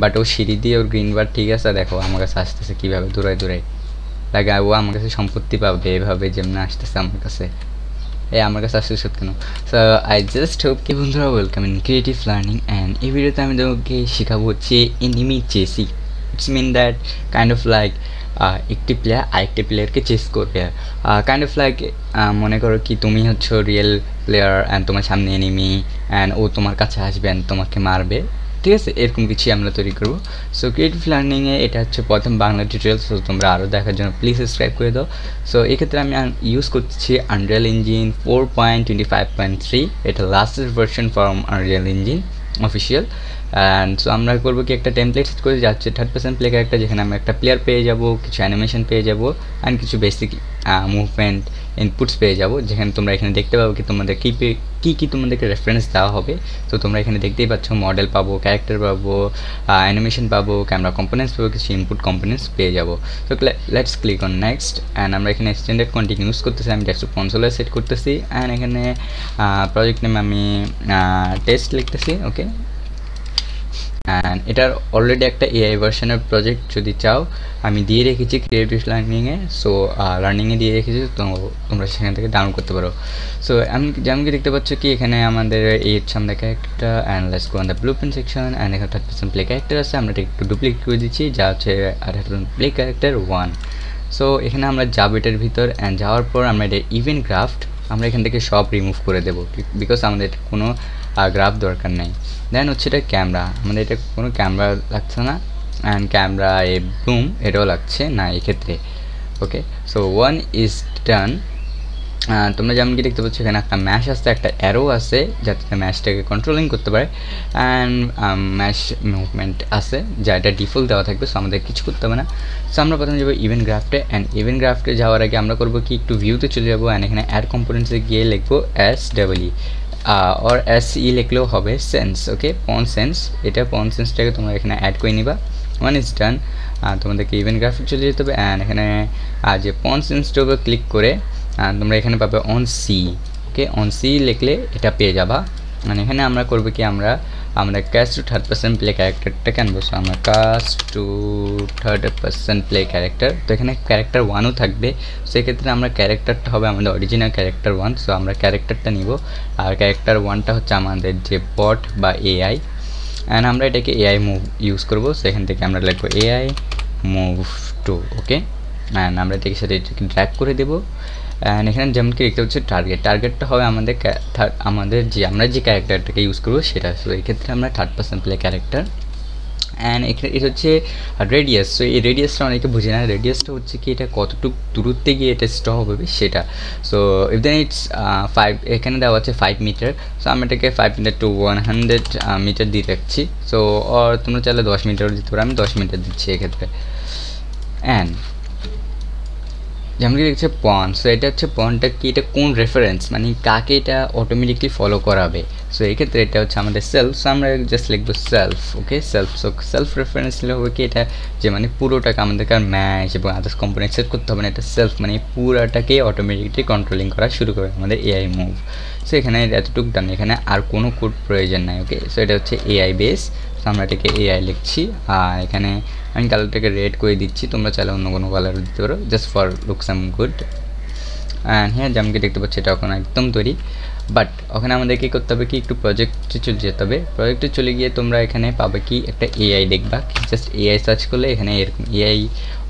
But ও সিঁড়ি দিয়ে ওর green বার ঠিক আছে, দেখো আমার কাছে আসতেছে কীভাবে দূরায় দূরায় লাগে ও আমার কাছে সম্পত্তি পাবে এভাবে যেমন আসতেছে আমার কাছে। এই আমার কাছে আসতে সত্য কেন? আই জাস্ট হোপ কি বন্ধুরা welcome in creative learning and এই ভিডিওতে আমি তোমাকে শেখাবো হচ্ছে enemy chasing it's mean that kind of like একটি প্লেয়ার আরেকটি প্লেয়ারকে চেস করবে। কাইন্ড অফ লাইক মনে করো কি, তুমি হচ্ছে রিয়েল প্লেয়ার অ্যান্ড তোমার সামনে এনিমি অ্যান্ড ও তোমার কাছে আসবে অ্যান্ড তোমাকে মারবে। ঠিক আছে? এরকম কিছুই আমরা তৈরি করব। সো ক্রিয়েটিভ লার্নিংয়ে এটা হচ্ছে প্রথম বাংলা টিউটোরিয়াল সো তোমরা আরও দেখার জন্য প্লিজ সাবস্ক্রাইব করে দাও। সো এক্ষেত্রে আমি ইউজ করছি unreal engine four point twenty five point three এটা লাস্টের version from unreal engine official and so আমরা করব কি একটা টেমপ্লেট সেট করে যাচ্ছে থার্ড পার্সেন্ট প্লে ক্যারেক্টার যেখানে আমরা একটা প্লেয়ার পেয়ে যাব, কিছু অ্যানিমেশন পেয়ে যাব অ্যান্ড কিছু বেসিক মুভমেন্ট ইনপুটস পেয়ে যাব, যেখানে তোমরা এখানে দেখতে পাবো কি তোমাদের কী কী কী তোমাদেরকে রেফারেন্স দেওয়া হবে? তো তোমরা এখানে দেখতেই পাচ্ছ মডেল পাবো ক্যারেক্টার পাবো অ্যানিমেশন পাবো ক্যামেরা কম্পোনেন্টস পাবো, কিছু ইনপুট কম্পোনেন্টস পেয়ে যাব। তো let's click on next and আমরা এখানে এক্সটেন্ডেড ইউজ করতেছি, আমি ডেস্কটপ কনসোলে সেট করতেছি। অ্যান্ড এখানে প্রজেক্ট নেম আমি টেস্ট লিখতেছি ওকে অ্যান্ড এটার অলরেডি একটা এআই ভার্সনের প্রজেক্ট যদি চাও, আমি দিয়ে রেখেছি ক্রিয়েটিভ লার্নিংয়ে সো লার্নিংয়ে দিয়ে রেখেছি, তো তোমরা সেখান থেকে ডাউনলোড করতে পারো। সো আমি যেমন কি দেখতে পাচ্ছ কি, এখানে আমাদের এই হচ্ছে আমাদের character and let's the blueprint section and এখানে থার্ড পার্সেন্ট প্লে ক্যারেক্টার আছে, আমরা এটা একটু ডুপ্লিকেট করে দিচ্ছি, যা হচ্ছে আর প্লে ক্যারেক্টার ওয়ান সো এখানে আমরা যাব এটার ভিতর অ্যান্ড যাওয়ার পর আমরা এটা ইভেন্ট গ্রাফট আমরা এখান থেকে সব রিমুভ করে দেবো বিকজ আমাদের কোনো গ্রাফ দরকার নেই। দেন হচ্ছে এটা ক্যামেরা আমাদের এটা কোনো ক্যামেরা লাগছে না। অ্যান্ড ক্যামেরা এ বুম এটাও লাগছে না এক্ষেত্রে okay so one is done তোমরা যেমন কি দেখতে পাচ্ছ, এখানে একটা ম্যাশ আসছে একটা অ্যারো আছে, যাতে ম্যাশটাকে কন্ট্রোলিং করতে পারে। অ্যান্ড ম্যাশ মুভমেন্ট আছে, যা এটা ডিফল্ট দেওয়া থাকবে সো আমাদের কিছু করতে হবে না। সো আমরা প্রথমে যাব ইভেন্ট গ্রাফটে অ্যান্ড ইভেন্ট গ্রাফটে যাওয়ার আগে আমরা করব কি, একটু ভিউতে চলে যাব অ্যান্ড এখানে অ্যাড কম্পোনেন্টসে গিয়ে লিখব S double or S E লিখলেও হবে সেন্স ওকে পন সেন্স এটা পন সেন্সটাকে তোমরা এখানে অ্যাড করে নিবা। ওয়ান ইজ ডান তোমাদেরকে ইভেন্ট গ্রাফিক চলে যেতে হবে অ্যান্ড এখানে যে পন সেন্সটার উপর ক্লিক করে তোমরা এখানে পাবে on C okay on C লিখলে এটা পেয়ে যাবা। মানে এখানে আমরা করব কি? আমরা আমরা cast to third percent play ক্যারেক্টারটাকে আনব সো আমরা cast to third percent play character তো এখানে ক্যারেক্টার ওয়ানও থাকবে। সেক্ষেত্রে আমরা ক্যারেক্টারটা হবে আমাদের অরিজিনাল ক্যারেক্টার ওয়ান সো আমরা ক্যারেক্টারটা নিব। আর ক্যারেক্টার ওয়ানটা হচ্ছে আমাদের যে বট বা এআই অ্যান্ড আমরা এটাকে এআই মুভ ইউজ করব। সেখান থেকে আমরা লিখব AI move to okay and আমরা এটাকে সাথে এটাকে ড্র্যাক করে দেবো। অ্যান্ড এখানে যেমন কি দেখতে হচ্ছে টার্গেট টার্গেটটা হবে আমাদের আমাদের যে, আমরা যে ক্যারেক্টারটাকে ইউজ করব সেটা। সো এক্ষেত্রে আমরা third percent play character and এখানে এটা হচ্ছে রেডিয়াস সো এই রেডিয়াসটা অনেকে বুঝে না। রেডিয়াসটা হচ্ছে কি, এটা কতটুকু দূরত্বে গিয়ে এটা স্টপ হবে সেটা। So if then it's five এখানে দেওয়া আছে ফাইভ মিটার সো আমি এটাকে five meter to one hundred meter দিয়ে রাখছি। সো আর তোমরা চাইলে দশ মিটারও দিতে পারো। আমি দশ মিটার দিচ্ছি এক্ষেত্রে। অ্যান্ড যেমন কি দেখছে পন সো এটা হচ্ছে পনটা কি, এটা কোন রেফারেন্স মানে কাকে এটা অটোমেটিকলি ফলো করাবে? সো এক্ষেত্রে এটা হচ্ছে আমাদের সেলফ সো আমরা জাস্ট লিখব self okay self so self reference নিলে হবে কি, এটা যে মানে পুরোটাকে আমাদেরকে আর ম্যাচ এবং আদার্স কম্পোনেন্ট সেট করতে হবে না, এটা সেলফ মানে পুরোটাকে অটোমেটিকলি কন্ট্রোলিং করা শুরু করে আমাদের এআই মুভ সো এখানে এতটুকু ডান এখানে আর কোনো কোড প্রয়োজন নাই ওকে সো এটা হচ্ছে এআই বেস আমরা এটাকে এআই লিখছি। আর এখানে আমি কালারটাকে রেড করে দিচ্ছি। তোমরা চাইলে অন্য কোনো কালার দিতে পারো। Just for looks um good and হ্যাঁ যেমনকি দেখতে পাচ্ছি, এটা এখন একদম তৈরি। বাট ওখানে আমাদের কী করতে হবে, কি একটু প্রজেক্টে চলে যেতে হবে। প্রজেক্টে চলে গিয়ে তোমরা এখানে পাবে কি, একটা এআই দেখবা। জাস্ট এআই সার্চ করলে এখানে এরকম এআই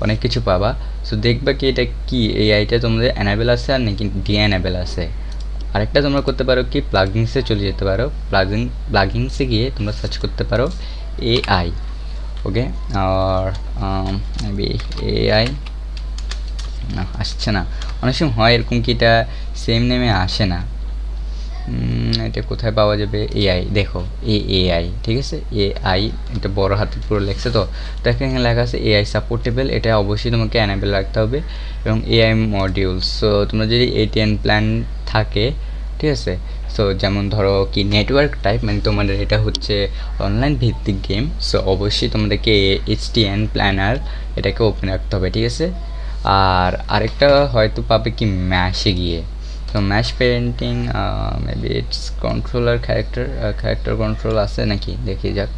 অনেক কিছু পাবা। সো দেখবা কি এটা কি এআইটা তোমাদের অ্যানাবেল আছে আর নাকি ডি অ্যানাবেল আছে। আরেকটা তোমরা করতে পারো কি? প্লাগিংসে চলে যেতে পারো। প্লাগিং প্লাগিংসে গিয়ে তোমরা সার্চ করতে পারো এআই ওকে আর এআই না, আসছে না। অনেক সময় হয় এরকম কি এটা সেম নেমে আসে না। এটা কোথায় পাওয়া যাবে? এআই দেখো, এ এআই ঠিক আছে? এআই এটা বড় হাতে পুরো লেখছে তো। তো এখানে লেখা আছে এআই সাপোর্টেবল এটা অবশ্যই তোমাকে অ্যানেবেল রাখতে হবে। এবং এআই মডিউলস সো তোমরা যদি এটিএন প্ল্যান থাকে ঠিক আছে? সো যেমন ধরো কি নেটওয়ার্ক টাইপ মানে তোমাদের এটা হচ্ছে অনলাইন ভিত্তিক গেম সো অবশ্যই তোমাদেরকে এইচটিএন প্ল্যানার এটাকে ওপেন রাখতে হবে, ঠিক আছে? আর আরেকটা হয়তো পাবে কি ম্যাশে গিয়ে। তো mesh painting maybe it's controller character character control আছে নাকি? দেখি যাক।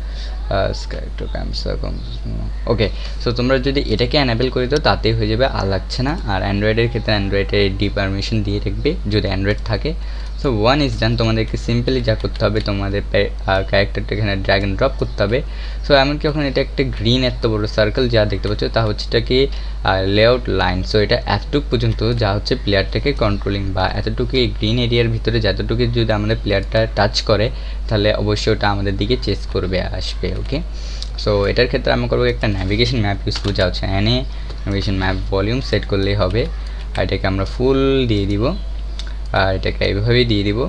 ওকে সো তোমরা যদি এটাকে অ্যানাবেল করে দাও, তাতেই হয়ে যাবে আর লাগছে না। আর অ্যান্ড্রয়েডের ক্ষেত্রে অ্যান্ড্রয়েডে ডিপারমিশন দিয়ে রাখবে। যদি অ্যান্ড্রয়েড থাকে সো ওয়ান ইজ ডান তোমাদেরকে সিম্পলি যা করতে হবে, তোমাদের ক্যারেক্টারটা এখানে ড্র্যাগ অ্যান্ড ড্রপ করতে হবে। সো এমনকি ওখানে এটা একটা গ্রিন এত বড় সার্কেল যা দেখতে পাচ্ছ, তা হচ্ছে এটাকে লেআউট লাইন সো এটা এতটুক পর্যন্ত যা হচ্ছে প্লেয়ারটাকে কন্ট্রোলিং বা এতটুকু এই গ্রিন এরিয়ার ভিতরে যতটুকু যদি আমাদের প্লেয়ারটা টাচ করে, তাহলে অবশ্যই ওটা আমাদের দিকে চেস করবে, আসবে ওকে সো এটার ক্ষেত্রে আমি করব একটা ন্যাভিগেশন ম্যাপ ইউজ করব, যা হচ্ছে এনে ন্যাভিগেশন ম্যাপ ভলিউম সেট করলেই হবে। আর এটাকে আমরা ফুল দিয়ে দিব। আর এটাকে এইভাবেই দিয়ে দিব।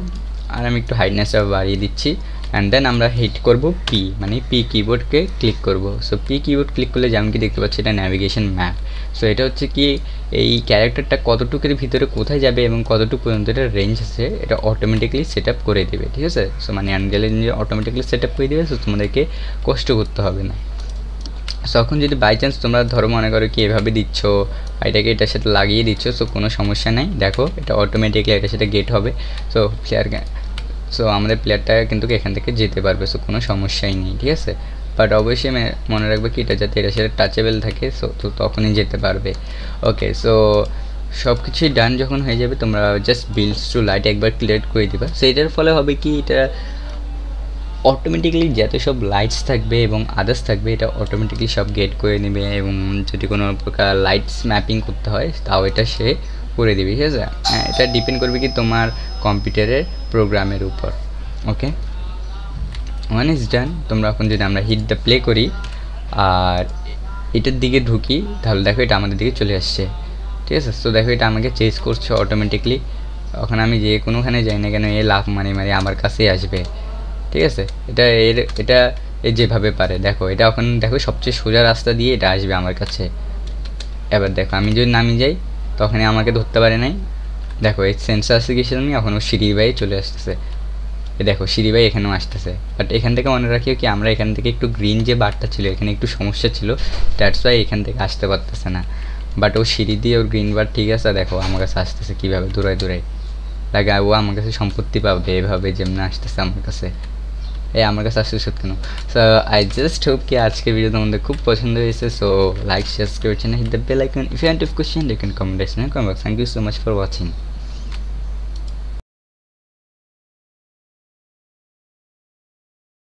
আর আমি একটু হাইটনেসটা বাড়িয়ে দিচ্ছি। অ্যান্ড দেন আমরা হিট করব পি মানে পি কিবোর্ডকে ক্লিক করব। সো পি কিবোর্ড ক্লিক করলে যেমন কি দেখতে পাচ্ছি এটা ন্যাভিগেশন ম্যাপ সো এটা হচ্ছে কি এই ক্যারেক্টারটা কতটুকুর ভিতরে কোথায় যাবে এবং কতটুকু পর্যন্ত এটা রেঞ্জ আছে, এটা অটোমেটিকলি সেট করে দেবে, ঠিক আছে? সো মানে ইঞ্জিন অটোমেটিকলি সেট করে দেবে সো তোমাদেরকে কষ্ট করতে হবে না। তখন যদি বাই চান্স তোমরা ধরো মনে করো কি এভাবে দিচ্ছ, এটাকে এটার সাথে লাগিয়ে দিচ্ছ সো কোনো সমস্যা নেই। দেখো, এটা অটোমেটিকলি এটার সাথে গেট হবে। সো প্লেয়ার সো আমাদের প্লেয়ারটা কিন্তু এখান থেকে যেতে পারবে সো কোনো সমস্যাই নেই, ঠিক আছে? বাট অবশ্যই মনে রাখবে কি এটা যাতে এটার সাথে টাচেবেল থাকে সো তো তখনই যেতে পারবে। ওকে সো সব কিছুই ডান যখন হয়ে যাবে, তোমরা জাস্ট বিলস টু লাইট একবার ক্লিয়ার করে দিবা। সেইটার ফলে হবে কি, এটা অটোমেটিকলি যত সব লাইটস থাকবে এবং আদার্স থাকবে, এটা অটোমেটিকলি সব গেট করে নেবে এবং যদি কোনো প্রকার লাইটস ম্যাপিং করতে হয়, তাও এটা সে করে দেবে, ঠিক আছে? হ্যাঁ এটা ডিপেন্ড করবে কি তোমার কম্পিউটারের প্রোগ্রামের উপর ওকে ওয়ান ইজ ডান তোমরা এখন যদি আমরা হিট দ্য প্লে করি, আর এটার দিকে ঢুকি, তাহলে দেখো এটা আমাদের দিকে চলে আসছে, ঠিক আছে? তো দেখো এটা আমাকে চেঞ্জ করছে অটোমেটিকলি ওখানে আমি যে কোনোখানে যাই না কেন, এ লাভ মারি মারি আমার কাছেই আসবে। ঠিক আছে? এটা এর, এটা এ যেভাবে পারে, দেখো, এটা এখন দেখো সবচেয়ে সোজা রাস্তা দিয়ে এটা আসবে আমার কাছে। এবার দেখো, আমি যদি নামি যাই, তখনই আমাকে ধরতে পারে নাই। দেখো, এই সেন্সার আসতে গেছিলাম এখন ও সিঁড়ি বাই চলে আসতেছে। এ দেখো সিঁড়ি বাই এখানেও আসতেছে। বাট এখান থেকে মনে রাখিও কি, আমরা এখান থেকে একটু গ্রিন যে বারটা ছিল, এখানে একটু সমস্যা ছিল দ্যাটস ওয়াই এখান থেকে আসতে পারতেছে না। বাট ও সিঁড়ি দিয়ে ওর গ্রিন বার ঠিক আছে, দেখো, আমার কাছে আসতেছে কীভাবে দূরায় দূরায় লাগে ও আমার কাছে সম্পত্তি পাবে, এভাবে যেমন আসতেছে আমার কাছে। এই, আমার কাছে আসলে সত্যি কেন সো আই জাস্ট হোপ কি আজকের ভিডিও তোমাদের খুব পছন্দ হয়েছে। So like share channel hit the bell icon if you hand to question you can comment comment box thank you so much for watching